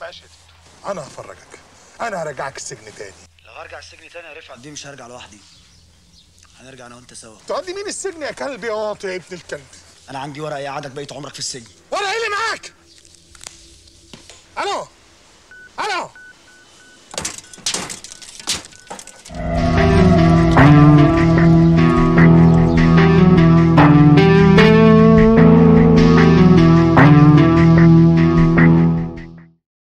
ماشي يا أنا هفرجك أنا هرجعك السجن تاني. لو هرجع السجن تاني يا رفعت. دي مش هرجع لوحدي. هنرجع أنا وأنت سوا. تقضي مين السجن يا كلب يا واطي أه، يا ابن الكلب. أنا عندي ورقة يقعدك بقيت عمرك في السجن. وأنا إيه اللي معاك. ألو؟